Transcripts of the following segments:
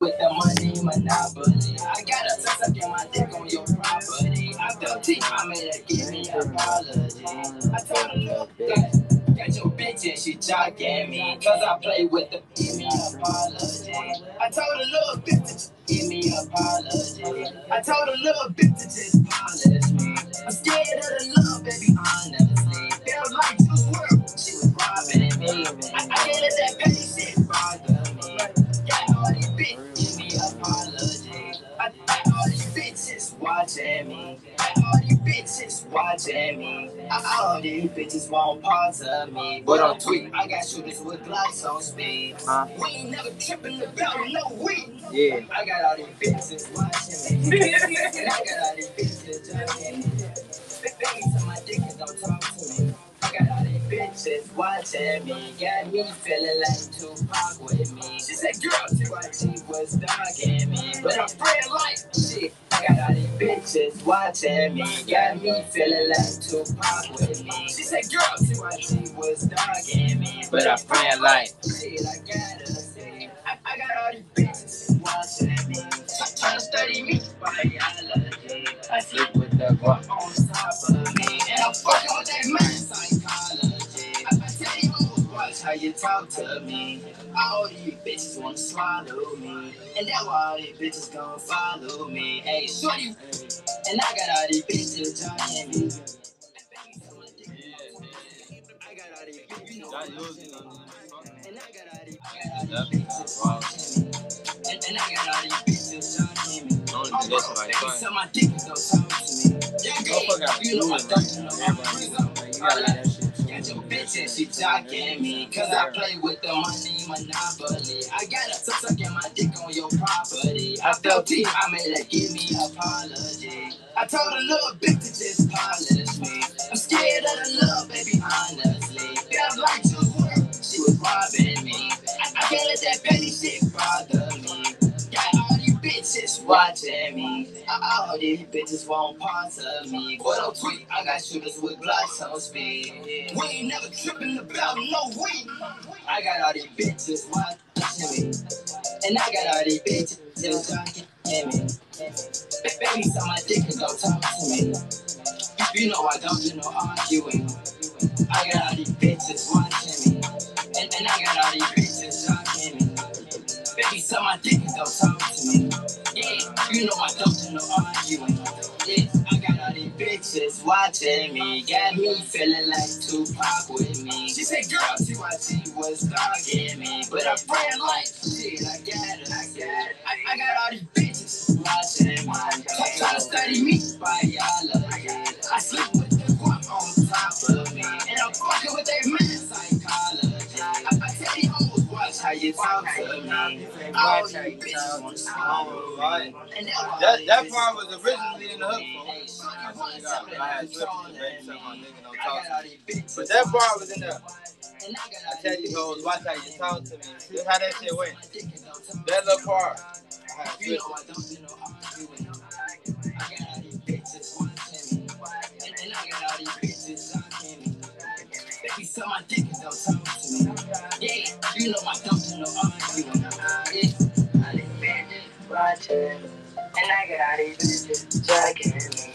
with the money monopoly. I got a tuck sucking my dick on your property. I felt deep, I made her give me an apology. I told her, look, got, got your bitch and she jocking me. Cause I play with the give me an apology. I told her, little bitch, give me an apology. I told her, little bitch, to just polish me. I'm scared of the love, baby, honestly. Watching me. Got all these bitches watching me. I- All these bitches want parts of me. But on tweet, I got shooters with Glocks on speed. Huh? We ain't never tripping about no weed. Yeah. I got all these bitches watching me. and I got all these bitches judging me. Baby, to my dick and don't talk watching me. Got me feeling like Tupac with me. She said, girl, see why she was dogging me. But I'm praying like shit. I got all these bitches watching me. Got me feeling like Tupac with me. She said, girl, see why she was dogging me. But I'm praying like shit. I gotta say, I, I got all these bitches watching me. Trying to study me. I sleep with the guap on top of me. And I'm fucking with that man psychology. How you talk to me. All these bitches wanna swallow me. And that's why all these bitches gon' follow me. Hey, shorty. And I got all these bitches joining me. I got all these bitches. And I got all these, I got all these bitches watching me. And, and I got all these bitches joining me. Don't do this like baby, fun. so my gonna talk. Yeah, Motherfucker you know don't man. know. Everybody, you gotta let that and she jocking me Cause I play with the money monopoly. I got a sucking my dick on your property. I felt deep, I made her give me apology. I told a little bitch to just watching me. All these bitches want parts of me. But on tweet, I got shooters with Glocks on speed. We ain't never tripping about no weed. I got all these bitches watching me. And I got all these bitches just watching me. Ba- Baby, so my dick and don't talk to me. You know I don't do no arguing. I got all these bitches watching you know I don't do no arguing. Yeah, I got all these bitches watching me. Got me feeling like Tupac with me. She said, girl, she was dogging me. But I'm praying like shit, I got it, I got it. I, I got all these bitches watching me. Try- Trying to study me biology. I me. All these bitches wanna swallow me. And That all that part was originally in the hook, Hey, folks. I wanna swear to God, me I had I'm switched to controlling the baby, so my nigga don't talk to me. But that bar was in there. I got I all tell you, hoes, watch how you talk to me. watching This how that shit went. My dick is on top. That little part, I had You switched. know I don't do no arguing. I got all these bitches watching me. And, and I got all these bitches watching me. Baby, so my dick is don't talk to me. Yeah, you know I don't do no arguing. And I got all these bitches jacking me.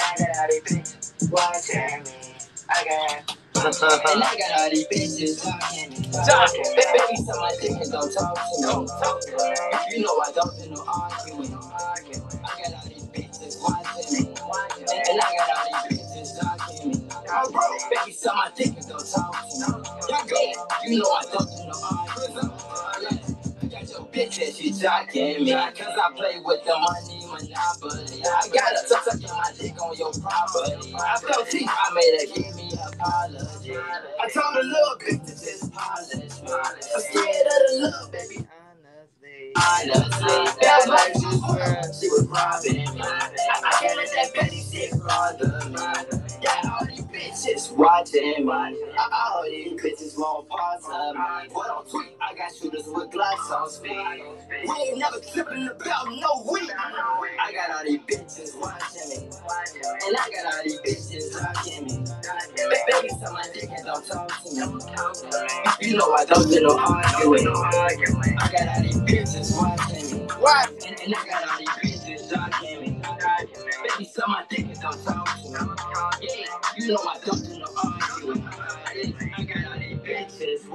I got all these bitches watching me. I got and I got all these bitches talking me. Talking. Baby, so my dick and don't talk to me. Don't talk to me. You know I don't do no arguing. I got all these bitches watching me. And, and I got all these bitches talking me. Oh, bro, baby, so my dick and don't talk to me. Y'all go. You know I don't bitch and she jocking me. Cause I play with the money monopoly. I got a tuck sucking my dick on your property. I felt deep, I made her give me apology. I told a little bitch to just polish. I'm scared of the love, baby. Honestly, felt like Juice she was robbing me. I, can't let that petty shit bother me. Got all these bitches watching me. Bitches want parts of me. But on tweet, I got shooters with Glocks on speed. We ain't never tripping about no weed. I got all these bitches watching me. And I got all these bitches watching me. Baby, so my dick and don't talk to me. You know I don't do no arguing. I got all these bitches watching me. What? And, and I got all these bitches talking me. Baby, some my dick and don't talk to me. Yeah, you know I don't do no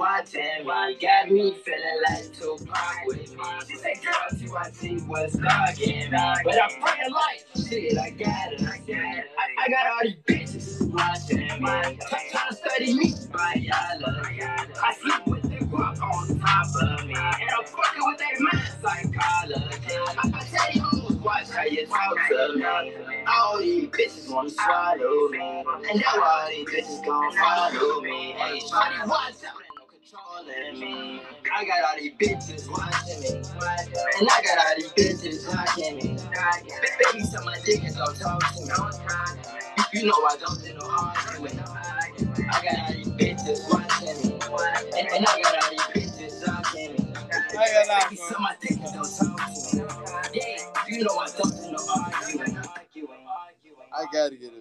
watching me. Got me feeling like Tupac with me. She said, girl, see what see what's stalking me. But I'm praying like, shit, I got it. I got it. I, I got all these bitches watching me. Trying to study me y'all. I sleep with the guap on top of me. And I'm fucking with their mind psychology. I, I tell you, hoes, watch how you talk to me. All these bitches wanna swallow me. And now all these bitches gon' follow me. Hey, shawty, watch out. Controlling me. I got all these bitches watching me. And I got all these bitches watching me. Ba- Baby, some my dick and don't talk me. You, know I don't do no arguing. I got all these bitches watching me. And, and I got all these bitches watching me. Baby, some my dick and don't talk me. You know I don't do no arguing. I gotta get video.